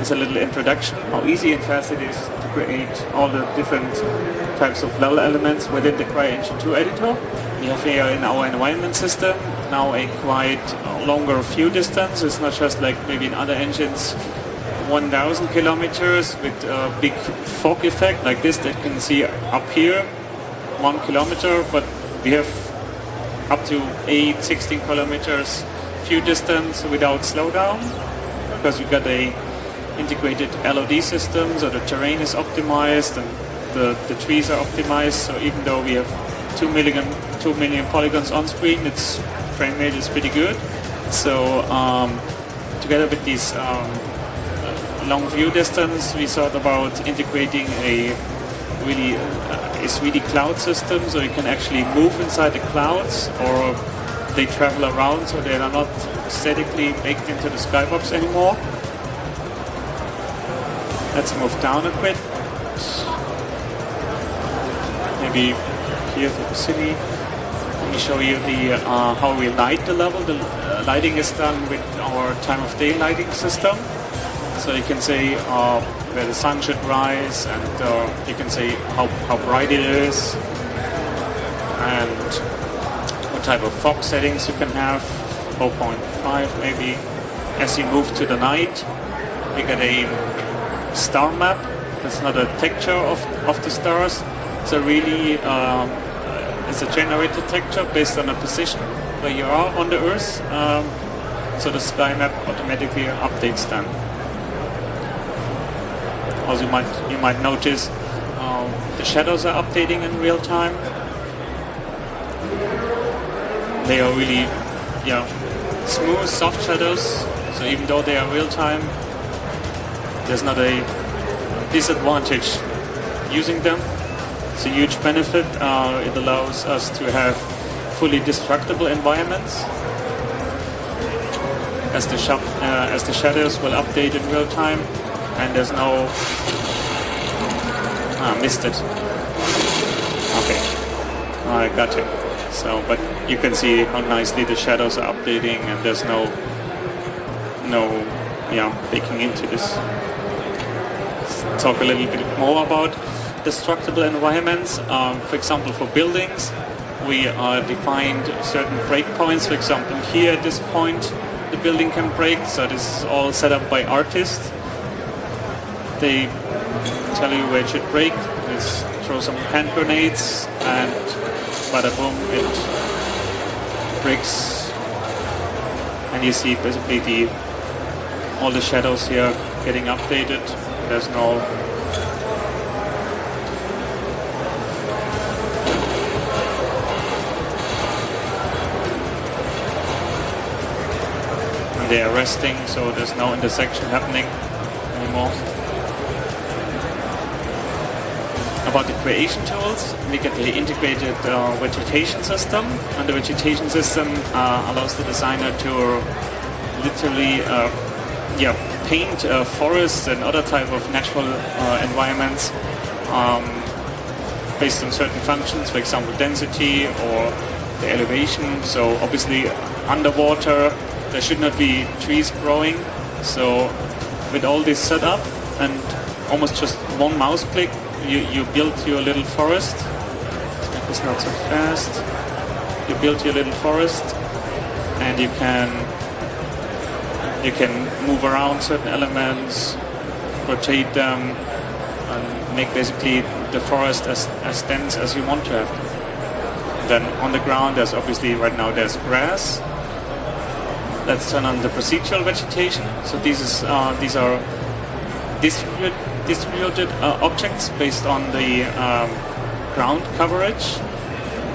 as a little introduction, how easy and fast it is to create all the different types of level elements within the CryEngine 2 editor. We have here in our environment system now a quite longer view distance. It's not just like maybe in other engines 1000 kilometers with a big fog effect like this that you can see up here, one kilometer, but we have up to 8, 16 kilometers view distance without slowdown because we got a integrated LOD system, so the terrain is optimized and the, the trees are optimized. So even though we have two million two million polygons on screen, its frame rate is pretty good. So um, together with this um, long view distance, we thought about integrating a really uh, a 3D cloud system, so you can actually move inside the clouds or they travel around, so they are not statically baked into the skybox anymore. Let's move down a bit. Maybe here to the city. Let me show you the uh, how we light the level. The uh, lighting is done with our time of day lighting system. So you can see uh, where the sun should rise, and uh, you can see how, how bright it is, and what type of fog settings you can have. 0.5 maybe. As you move to the night, you get a star map. It's not a texture of, of the stars. It's a really um, it's a generated texture based on a position where you are on the Earth. Um, so the sky map automatically updates them. As you might you might notice, um, the shadows are updating in real time. They are really, yeah, smooth, soft shadows. So even though they are real time, there's not a disadvantage using them. It's a huge benefit. Uh, it allows us to have fully destructible environments as the, uh, as the shadows will update in real time and there's no ah, missed it okay I got it so but you can see how nicely the shadows are updating and there's no no yeah baking into this talk a little bit more about destructible environments. Um, for example for buildings we uh, defined certain breakpoints. For example here at this point the building can break so this is all set up by artists. They tell you where it should break. Just throw some hand grenades and bada boom it breaks. And you see basically the all the shadows here getting updated there's no and they are resting so there's no intersection happening anymore about the creation tools. We get the integrated uh, vegetation system, and the vegetation system uh, allows the designer to literally, uh, yeah, paint uh, forests and other type of natural uh, environments um, based on certain functions, for example, density or the elevation. So obviously, underwater there should not be trees growing. So with all this set up and almost just one mouse click you, you build your little forest. It's not so fast. You build your little forest and you can you can move around certain elements, rotate them, and make basically the forest as, as dense as you want to have. Then on the ground there's obviously right now there's grass. Let's turn on the procedural vegetation. So these is uh, these are distributed distributed uh, objects based on the um, ground coverage.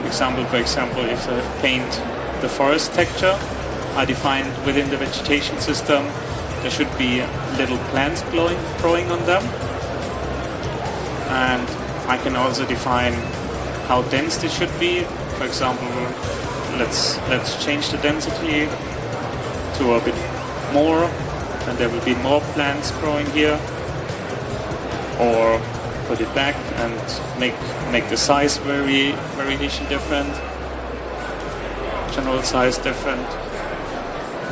Example, for example, if I paint the forest texture, I define within the vegetation system there should be little plants growing, growing on them. And I can also define how dense this should be. For example, let's let's change the density to a bit more, and there will be more plants growing here or put it back and make make the size very variation different, general size different,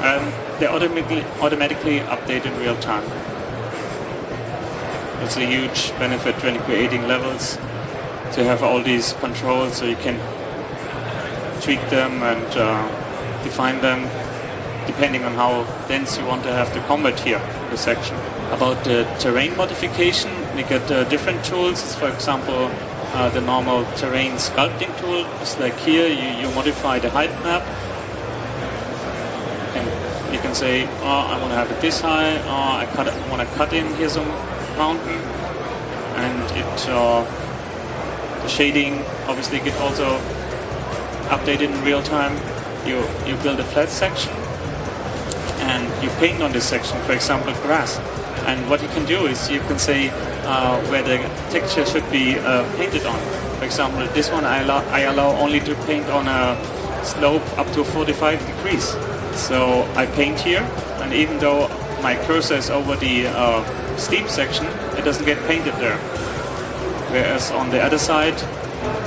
and they automatically automatically update in real time. It's a huge benefit when creating levels to have all these controls so you can tweak them and uh, define them depending on how dense you want to have the combat here, the section. About the terrain modification, we get uh, different tools. For example, uh, the normal terrain sculpting tool is like here, you, you modify the height map. And say, oh, I want to have it this high, oh, I cut, want to cut in here some mountain. And it, uh, the shading obviously get also updated in real time. You, you build a flat section and you paint on this section, for example, grass. And what you can do is you can say uh, where the texture should be uh, painted on. For example, this one I allow, I allow only to paint on a slope up to 45 degrees. So I paint here, and even though my cursor is over the uh, steep section, it doesn't get painted there. Whereas on the other side,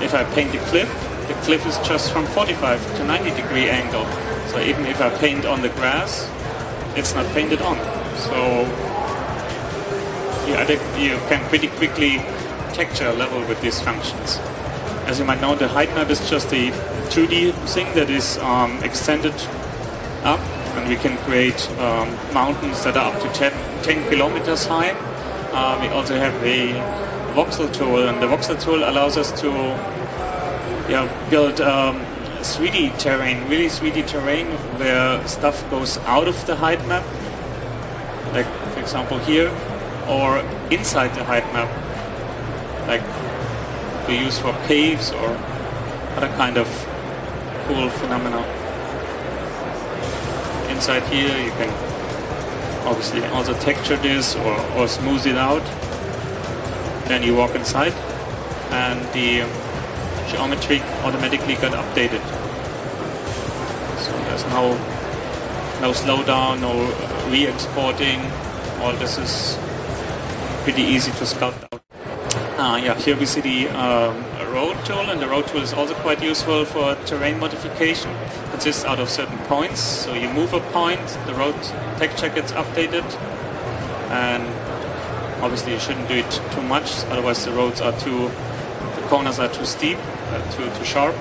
if I paint the cliff, the cliff is just from 45 to 90 degree angle. So even if I paint on the grass, it's not painted on. So yeah, you can pretty quickly texture level with these functions. As you might know, the height map is just a 2D thing that is um, extended up, and we can create um, mountains that are up to 10, 10 kilometers high. Uh, we also have a voxel tool, and the voxel tool allows us to build um, 3D terrain, really 3D terrain where stuff goes out of the height map, like for example here, or inside the height map, like we use for caves or other kind of cool phenomena. Inside here you can obviously also texture this or, or smooth it out. Then you walk inside and the geometry automatically got updated. So there's no no slowdown, no re-exporting. All this is pretty easy to sculpt out. Uh, yeah, here we see the um, road tool, and the road tool is also quite useful for terrain modification. Consists out of certain points. So you move a point, the road tech check gets updated, and obviously you shouldn't do it too much, otherwise the roads are too, the corners are too steep, uh, too too sharp.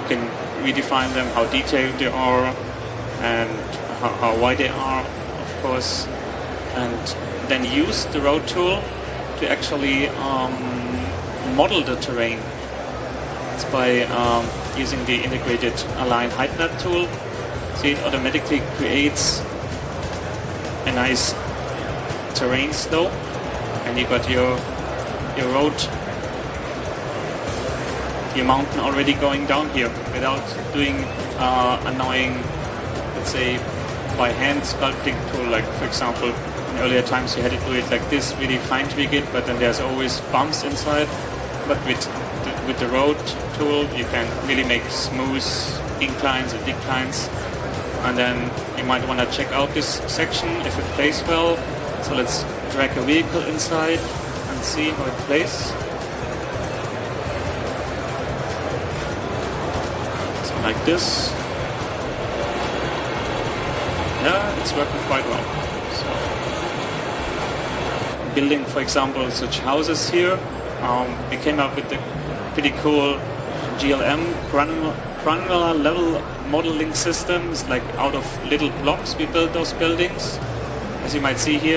You can redefine them, how detailed they are, and how, how wide they are, of course, and then use the road tool to actually um, model the terrain. It's by um, using the integrated align height map tool. So it automatically creates a nice terrain slope, and you got your your road, your mountain already going down here without doing uh, annoying, let's say, by hand sculpting tool. Like for example, in earlier times you had to do it like this, really fine tweak it, but then there's always bumps inside. But with with the road tool, you can really make smooth inclines and declines. And then you might want to check out this section if it plays well. So let's drag a vehicle inside and see how it plays. So like this. Yeah, it's working quite well. So building, for example, such houses here, um, we came up with a pretty cool GLM granular level modeling systems. Like out of little blocks, we built those buildings. As you might see here.